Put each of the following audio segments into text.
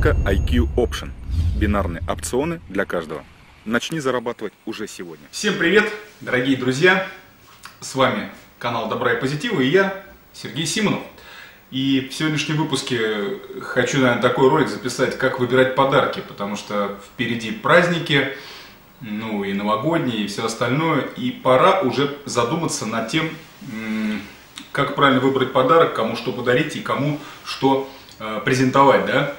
Выпуска IQ Option. Бинарные опционы для каждого. Начни зарабатывать уже сегодня. Всем привет, дорогие друзья! С вами канал Добра и Позитива и я, Сергей Симонов. И в сегодняшнем выпуске хочу, наверное, такой ролик записать, как выбирать подарки, потому что впереди праздники, ну и новогодние, и все остальное, и пора уже задуматься над тем, как правильно выбрать подарок, кому что подарить и кому что э, презентовать, да.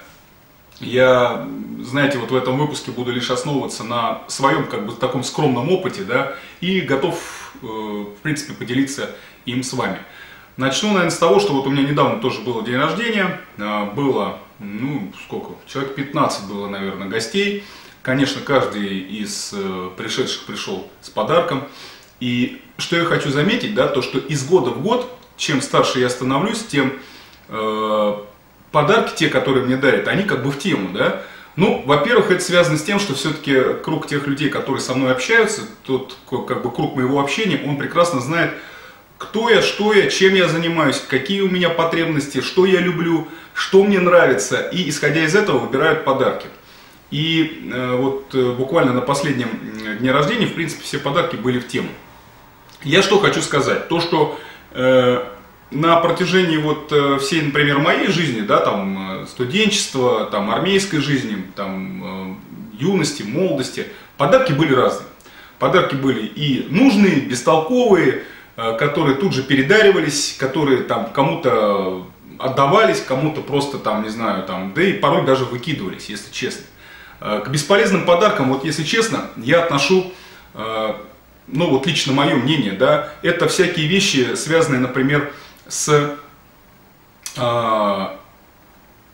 Я, знаете, вот в этом выпуске буду лишь основываться на своем, как бы, таком скромном опыте, да, и готов, э, в принципе, поделиться им с вами. Начну, наверное, с того, что вот у меня недавно тоже было день рождения, э, было, ну, сколько, человек 15 было, наверное, гостей. Конечно, каждый из пришедших пришел с подарком. И что я хочу заметить, да, то, что из года в год чем старше я становлюсь, тем э, подарки, те, которые мне дарят, они как бы в тему, да. Ну, во-первых, это связано с тем, что все-таки круг тех людей, которые со мной общаются, тот как бы круг моего общения, он прекрасно знает, кто я, что я, чем я занимаюсь, какие у меня потребности, что я люблю, что мне нравится, и исходя из этого выбирают подарки. И э, вот э, буквально на последнем дне рождения, в принципе, все подарки были в тему. Я что хочу сказать, то, что Э, на протяжении вот э, всей, например, моей жизни, да, там, э, студенчества, там, армейской жизни, там, юности, молодости, подарки были разные. Подарки были и нужные, бестолковые, которые тут же передаривались, которые там кому-то отдавались, кому-то просто там, не знаю, там, да и порой даже выкидывались, если честно. К бесполезным подаркам, вот если честно, я отношу ну вот лично мое мнение, да, это всякие вещи, связанные, например, с, э,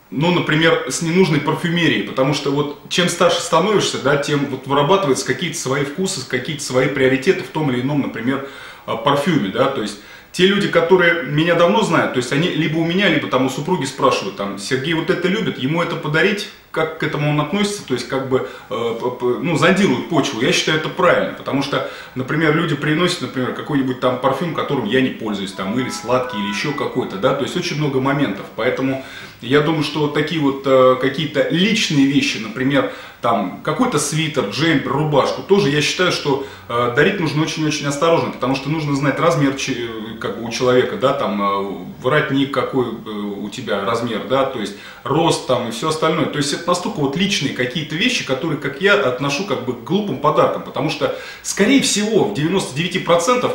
ну, например, с ненужной парфюмерией, потому что вот чем старше становишься, да, тем вот вырабатываются какие-то свои вкусы, какие-то свои приоритеты в том или ином, например, а, парфюме, да, то есть те люди, которые меня давно знают, то есть они либо у меня, либо там у супруги спрашивают, там, Сергей вот это любит, ему это подарить, как к этому он относится, то есть как бы, э, ну, зондируют почву. Я считаю это правильно, потому что, например, люди приносят, например, какой-нибудь там парфюм, которым я не пользуюсь, там, или сладкий, или еще какой-то, да, то есть очень много моментов. Поэтому я думаю, что такие вот э, какие-то личные вещи, например, там какой-то свитер, джемпер, рубашку, тоже я считаю, что э, дарить нужно очень-очень осторожно, потому что нужно знать размер как бы у человека, да, там э, воротник какой э, у тебя размер, да, то есть рост там и все остальное. То есть это настолько вот личные какие-то вещи, которые, как я, отношу как бы к глупым подаркам, потому что, скорее всего, в 99% э,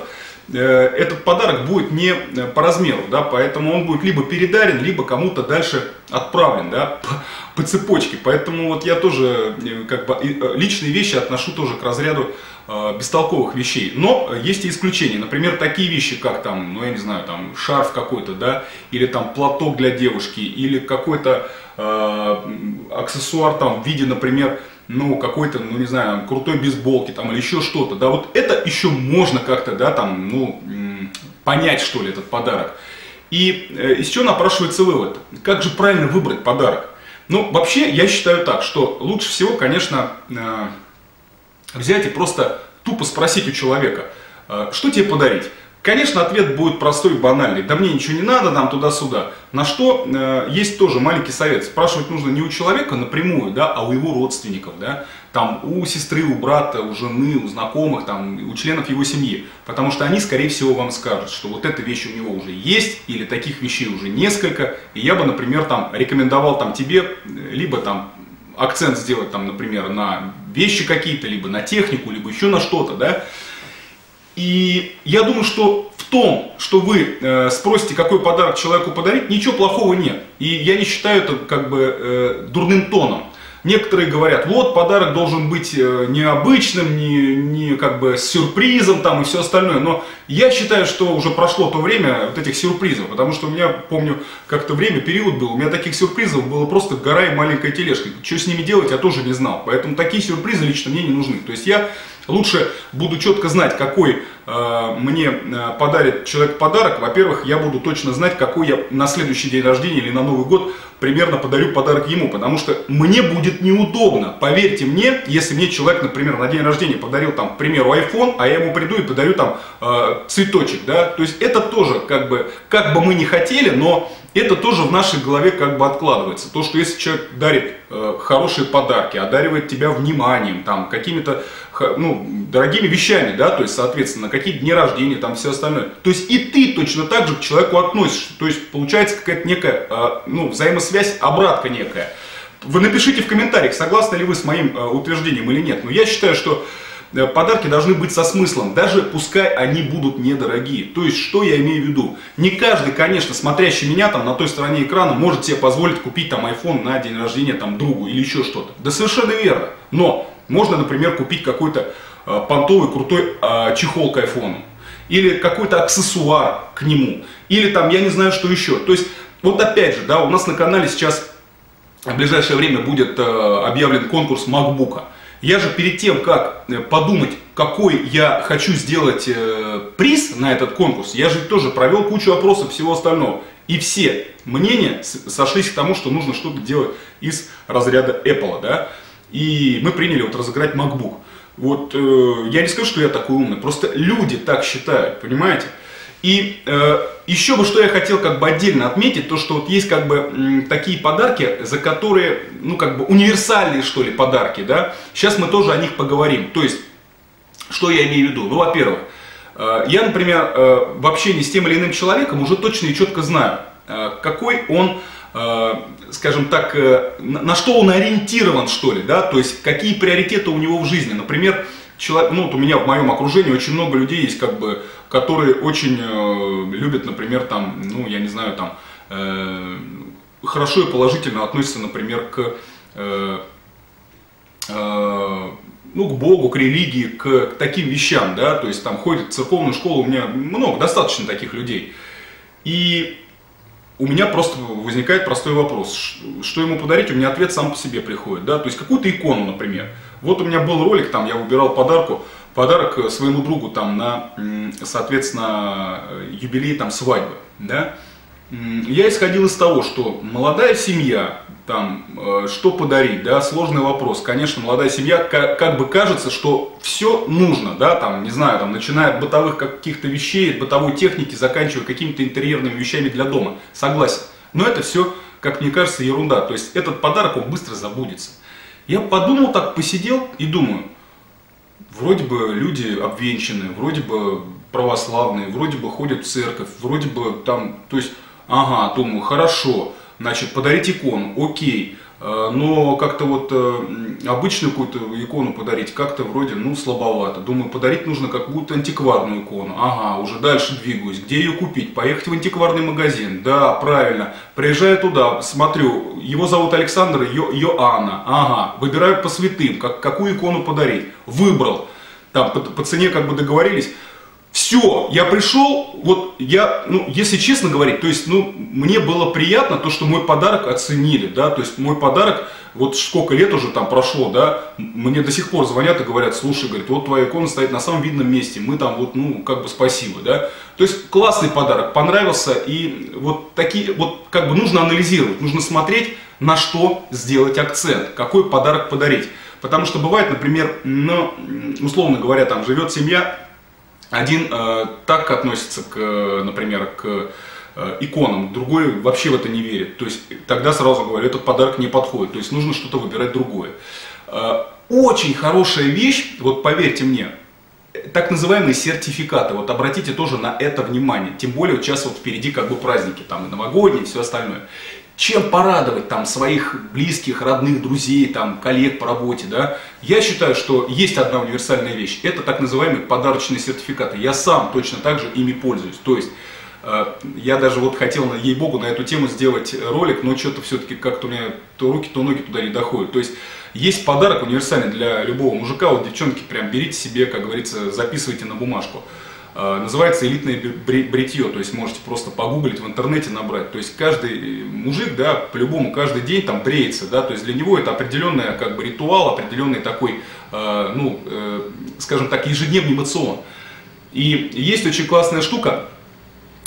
этот подарок будет не э, по размеру, да, поэтому он будет либо передарен, либо кому-то дальше отправлен, да, по цепочке. Поэтому вот я тоже э, как бы э, личные вещи отношу тоже к разряду э, бестолковых вещей. Но есть и исключения. Например, такие вещи, как там, ну я не знаю, там шарф какой-то, да, или там платок для девушки, или какой-то э, аксессуар там в виде, например, ну, какой-то, ну, не знаю, крутой бейсболки там или еще что-то, да, вот это еще можно как-то, да, там, ну, понять, что ли, этот подарок. И э, из чего напрашивается вывод? Как же правильно выбрать подарок? Ну, вообще, я считаю так, что лучше всего, конечно, э, взять и просто тупо спросить у человека, э, что тебе подарить. Конечно, ответ будет простой и банальный. Да мне ничего не надо, нам туда-сюда. На что э, есть тоже маленький совет. Спрашивать нужно не у человека напрямую, да, а у его родственников, да. Там у сестры, у брата, у жены, у знакомых, там, у членов его семьи. Потому что они, скорее всего, вам скажут, что вот эта вещь у него уже есть, или таких вещей уже несколько. И я бы, например, там, рекомендовал там, тебе э, либо там акцент сделать, там, например, на вещи какие-то, либо на технику, либо еще на что-то, да. И я думаю, что в том, что вы э, спросите, какой подарок человеку подарить, ничего плохого нет. И я не считаю это как бы э, дурным тоном. Некоторые говорят, вот подарок должен быть э, необычным, не, не как бы сюрпризом там и все остальное. Но я считаю, что уже прошло то время вот этих сюрпризов, потому что у меня, помню, как-то время, период был, у меня таких сюрпризов было просто гора и маленькая тележка. Что с ними делать, я тоже не знал. Поэтому такие сюрпризы лично мне не нужны. То есть я лучше буду четко знать, какой э, мне э, подарит человек подарок. Во-первых, я буду точно знать, какой я на следующий день рождения или на Новый год примерно подарю подарок ему, потому что мне будет неудобно. Поверьте мне, если мне человек, например, на день рождения подарил там, к примеру, iPhone, а я ему приду и подарю там э, цветочек, да, то есть это тоже как бы, как бы мы не хотели, но это тоже в нашей голове как бы откладывается. То, что если человек дарит э, хорошие подарки, одаривает тебя вниманием, там, какими-то ну, дорогими вещами, да, то есть, соответственно, какие дни рождения, там, все остальное. То есть и ты точно так же к человеку относишься. То есть получается какая-то некая, э, ну, взаимосвязь, обратка некая. Вы напишите в комментариях, согласны ли вы с моим э, утверждением или нет. Но я считаю, что подарки должны быть со смыслом, даже пускай они будут недорогие. То есть, что я имею в виду? Не каждый, конечно, смотрящий меня там на той стороне экрана, может себе позволить купить там iPhone на день рождения там другу или еще что-то. Да совершенно верно. Но можно, например, купить какой-то э, понтовый крутой э, чехол к iPhone. Или какой-то аксессуар к нему. Или там, я не знаю, что еще. То есть, вот опять же, да, у нас на канале сейчас в ближайшее время будет э, объявлен конкурс MacBook. Я же перед тем, как э, подумать, какой я хочу сделать э, приз на этот конкурс, я же тоже провел кучу опросов всего остального. И все мнения сошлись к тому, что нужно что-то делать из разряда Apple, да. И мы приняли вот разыграть MacBook. Вот э, я не скажу, что я такой умный, просто люди так считают, понимаете? И э, еще бы что я хотел как бы отдельно отметить, то что вот есть как бы м, такие подарки, за которые, ну как бы универсальные что ли подарки, да. Сейчас мы тоже о них поговорим. То есть, что я имею в виду? Ну, во-первых, э, я, например, э, в общении с тем или иным человеком уже точно и четко знаю, э, какой он э, скажем так, э, на что он ориентирован, что ли, да, то есть какие приоритеты у него в жизни. Например, человек, ну вот у меня в моем окружении очень много людей есть, как бы, которые очень э, любят, например, там, ну я не знаю, там, э, хорошо и положительно относятся, например, к, э, э, ну, к Богу, к религии, к, к таким вещам, да, то есть там ходят в церковную школу, у меня много, достаточно таких людей. И у меня просто возникает простой вопрос, что ему подарить, у меня ответ сам по себе приходит, да, то есть какую-то икону, например. Вот у меня был ролик, там я выбирал подарку, подарок э, своему другу там на, соответственно, юбилей там свадьбы, да. Я исходил из того, что молодая семья, там, э, что подарить, да, сложный вопрос. Конечно, молодая семья, как, как бы кажется, что все нужно, да, там, не знаю, там, начиная от бытовых каких-то вещей, бытовой техники, заканчивая какими-то интерьерными вещами для дома. Согласен. Но это все, как мне кажется, ерунда. То есть этот подарок, он быстро забудется. Я подумал так, посидел и думаю, вроде бы люди обвенчаны, вроде бы православные, вроде бы ходят в церковь, вроде бы там, то есть, ага, думаю, хорошо, значит, подарить икону, окей, э, но как-то вот э, обычную какую-то икону подарить как-то вроде, ну, слабовато. Думаю, подарить нужно какую-то антикварную икону. Ага, уже дальше двигаюсь. Где ее купить? Поехать в антикварный магазин. Да, правильно. Приезжаю туда, смотрю, его зовут Александр Йоанна. Ага, выбираю по святым, как, какую икону подарить. Выбрал. Там по, по цене как бы договорились. Все, я пришел, вот я, ну, если честно говорить, то есть, ну, мне было приятно то, что мой подарок оценили, да, то есть мой подарок, вот сколько лет уже там прошло, да, мне до сих пор звонят и говорят, слушай, говорит, вот твоя икона стоит на самом видном месте, мы там вот, ну, как бы спасибо, да, то есть классный подарок, понравился, и вот такие, вот как бы нужно анализировать, нужно смотреть, на что сделать акцент, какой подарок подарить, потому что бывает, например, ну, условно говоря, там живет семья, один э, так относится, к, например, к э, иконам, другой вообще в это не верит. То есть тогда сразу говорю, этот подарок не подходит. То есть нужно что-то выбирать другое. Э, очень хорошая вещь, вот поверьте мне, так называемые сертификаты. Вот обратите тоже на это внимание. Тем более вот сейчас вот впереди как бы праздники, там и новогодние, и все остальное чем порадовать там своих близких, родных, друзей, там, коллег по работе, да, я считаю, что есть одна универсальная вещь, это так называемые подарочные сертификаты. Я сам точно так же ими пользуюсь. То есть, э, я даже вот хотел, ей-богу, на эту тему сделать ролик, но что-то все-таки как-то у меня то руки, то ноги туда не доходят. То есть, есть подарок универсальный для любого мужика, вот девчонки прям берите себе, как говорится, записывайте на бумажку. Э, называется элитное бритье, то есть можете просто погуглить в интернете, набрать. То есть каждый мужик, да, по-любому каждый день там бреется, да, то есть для него это определенный как бы ритуал, определенный такой, э, ну, э, скажем так, ежедневный мацион. И есть очень классная штука,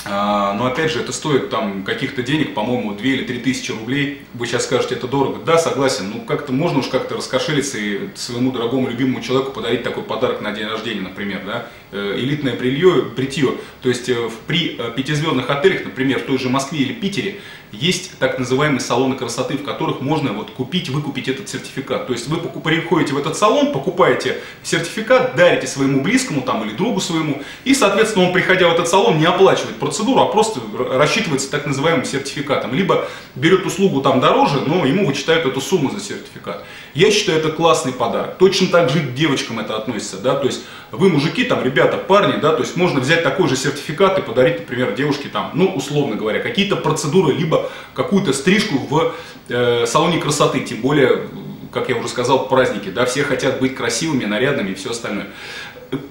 но опять же, это стоит там каких-то денег, по-моему, 2 или 3 тысячи рублей. Вы сейчас скажете, это дорого. Да, согласен, ну как-то можно уж как-то раскошелиться и своему дорогому любимому человеку подарить такой подарок на день рождения, например, да. Э, элитное прилье, бритье. То есть э, при э, пятизвездных отелях, например, в той же Москве или Питере, есть так называемые салоны красоты, в которых можно вот купить, выкупить этот сертификат. То есть вы приходите в этот салон, покупаете сертификат, дарите своему близкому там или другу своему, и, соответственно, он, приходя в этот салон, не оплачивает процедуру, а просто рассчитывается так называемым сертификатом. Либо берет услугу там дороже, но ему вычитают эту сумму за сертификат. Я считаю, это классный подарок. Точно так же и к девочкам это относится, да, то есть вы мужики, там, ребята, парни, да, то есть можно взять такой же сертификат и подарить, например, девушке там, ну, условно говоря, какие-то процедуры, либо какую-то стрижку в э, салоне красоты, тем более, как я уже сказал, праздники, да, все хотят быть красивыми, нарядными и все остальное.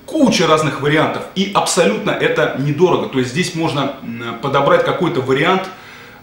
Куча разных вариантов, и абсолютно это недорого, то есть здесь можно подобрать какой-то вариант,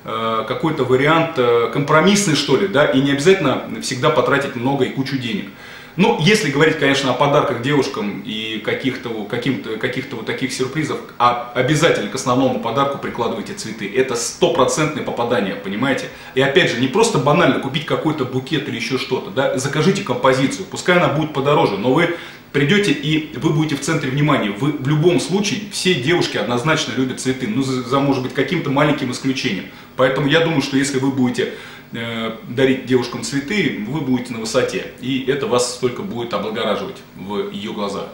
Э, какой-то вариант э, компромиссный, что ли, да, и не обязательно всегда потратить много и кучу денег. Ну, если говорить, конечно, о подарках девушкам и каких-то каким-то, каких-то вот таких сюрпризов, а обязательно к основному подарку прикладывайте цветы. Это стопроцентное попадание, понимаете? И опять же, не просто банально купить какой-то букет или еще что-то, да, закажите композицию, пускай она будет подороже, но вы придете и вы будете в центре внимания. Вы в любом случае, все девушки однозначно любят цветы, ну за, за может быть каким-то маленьким исключением. Поэтому я думаю, что если вы будете э, дарить девушкам цветы, вы будете на высоте. И это вас только будет облагораживать в ее глазах.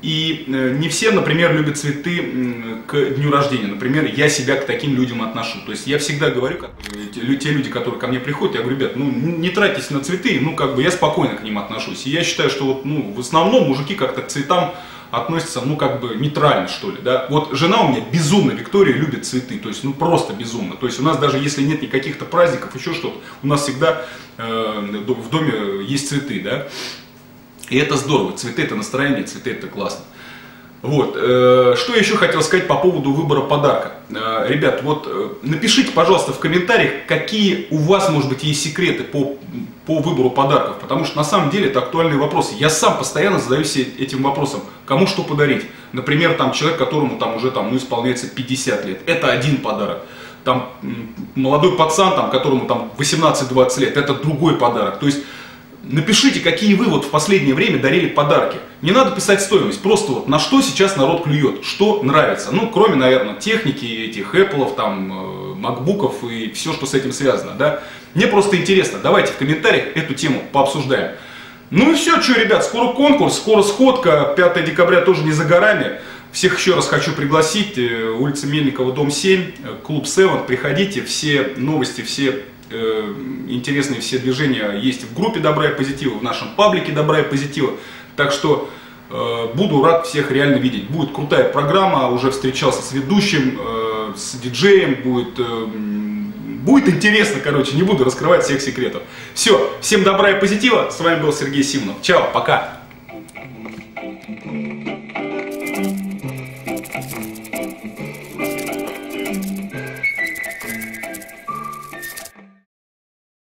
И э, не все, например, любят цветы к дню рождения. Например, я себя к таким людям отношу. То есть я всегда говорю, как, те, люди, которые ко мне приходят, я говорю, ребят, ну не тратьтесь на цветы, ну как бы я спокойно к ним отношусь. И я считаю, что вот, ну, в основном мужики как-то к цветам относятся, ну, как бы нейтрально, что ли, да. Вот жена у меня безумно, Виктория, любит цветы, то есть, ну, просто безумно. То есть, у нас даже если нет никаких-то праздников, еще что-то, у нас всегда э, в доме есть цветы, да. И это здорово, цветы это настроение, цветы это классно. Вот. Э, что еще хотел сказать по поводу выбора подарка. Э, ребят, вот э, напишите, пожалуйста, в комментариях, какие у вас, может быть, есть секреты по, по выбору подарков. Потому что на самом деле это актуальные вопросы. Я сам постоянно задаюсь этим вопросом. Кому что подарить? Например, там человек, которому там уже там, ну, исполняется 50 лет. Это один подарок. Там молодой пацан, там, которому там 18-20 лет, это другой подарок. То есть Напишите, какие вы вот в последнее время дарили подарки. Не надо писать стоимость, просто вот на что сейчас народ клюет, что нравится. Ну, кроме, наверное, техники, этих Apple, там, макбуков э, и все, что с этим связано, да. Мне просто интересно, давайте в комментариях эту тему пообсуждаем. Ну и все, что, ребят, скоро конкурс, скоро сходка, 5 декабря тоже не за горами. Всех еще раз хочу пригласить, э, улица Мельникова, дом 7, э, клуб 7, приходите, все новости, все Э, интересные все движения есть в группе Добра и Позитива, в нашем паблике Добра и Позитива. Так что э, буду рад всех реально видеть. Будет крутая программа, уже встречался с ведущим, э, с диджеем, будет, будет интересно, короче, не буду раскрывать всех секретов. Все, всем добра и позитива, с вами был Сергей Симонов. Чао, пока!